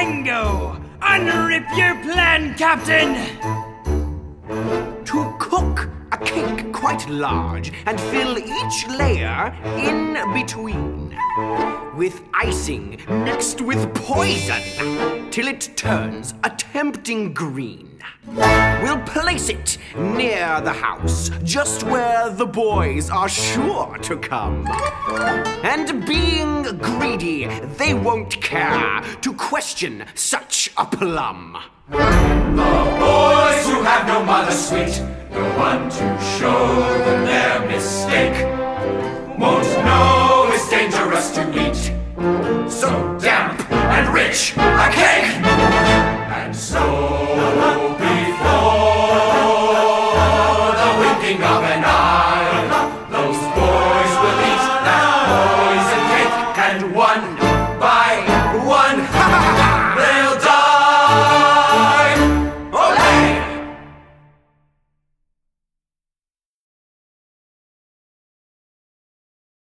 Tango! Unrip your plan, Captain! To cook a cake quite large and fill each layer in between with icing mixed with poison till it turns a tempting green. We'll place it near the house, just where the boys are sure to come. And being greedy, they won't care to question such a plum. The boys who have no mother sweet, the one to show them their mistake, won't know it's dangerous to eat. So damp and rich a cake, the of an eye, those boys will eat that poison cake, and one